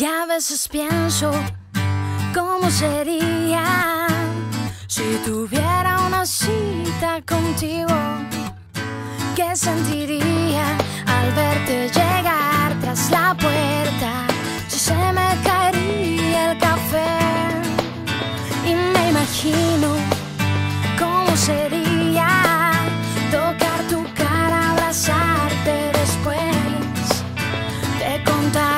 Y a veces pienso, ¿cómo sería si tuviera una cita contigo? ¿Qué sentiría al verte llegar tras la puerta? Si se me caería el café y me imagino cómo sería tocar tu cara, abrazarte después, te contar.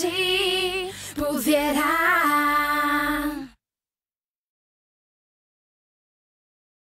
ti pudiera